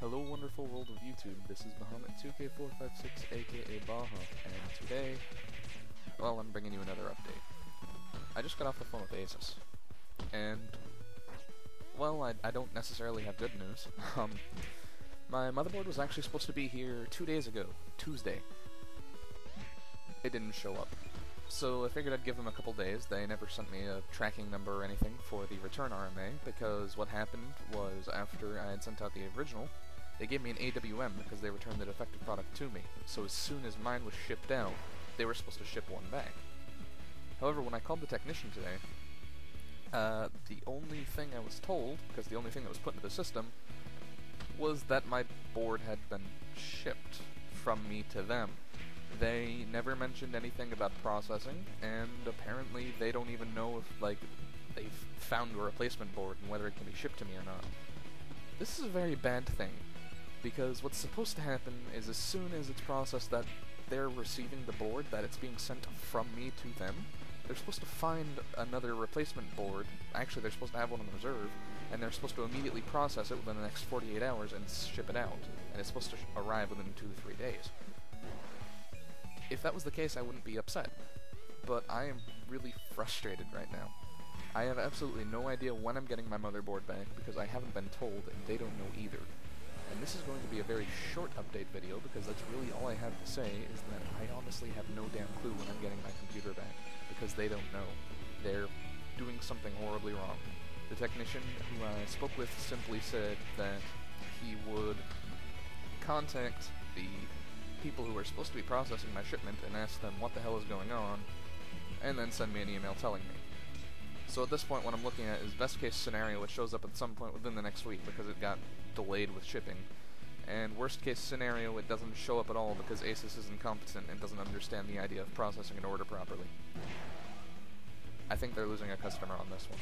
Hello wonderful world of YouTube, this is Bahamut2K456 aka Baha, and today, well, I'm bringing you another update. I just got off the phone with Asus, and, well, I, I don't necessarily have good news. Um, my motherboard was actually supposed to be here two days ago, Tuesday. It didn't show up. So I figured I'd give them a couple days. They never sent me a tracking number or anything for the return RMA, because what happened was after I had sent out the original, they gave me an AWM because they returned the defective product to me. So as soon as mine was shipped out, they were supposed to ship one back. However, when I called the technician today, uh, the only thing I was told, because the only thing that was put into the system, was that my board had been shipped from me to them. They never mentioned anything about processing, and apparently they don't even know if, like, they've found a replacement board and whether it can be shipped to me or not. This is a very bad thing, because what's supposed to happen is as soon as it's processed that they're receiving the board, that it's being sent from me to them, they're supposed to find another replacement board, actually they're supposed to have one in reserve, and they're supposed to immediately process it within the next 48 hours and ship it out, and it's supposed to arrive within 2 to 3 days. If that was the case, I wouldn't be upset, but I am really frustrated right now. I have absolutely no idea when I'm getting my motherboard back because I haven't been told and they don't know either. And this is going to be a very short update video because that's really all I have to say is that I honestly have no damn clue when I'm getting my computer back because they don't know. They're doing something horribly wrong. The technician who I spoke with simply said that he would contact the people who are supposed to be processing my shipment and ask them what the hell is going on, and then send me an email telling me. So at this point, what I'm looking at is best case scenario, it shows up at some point within the next week because it got delayed with shipping. And worst case scenario, it doesn't show up at all because Asus is incompetent and doesn't understand the idea of processing an order properly. I think they're losing a customer on this one.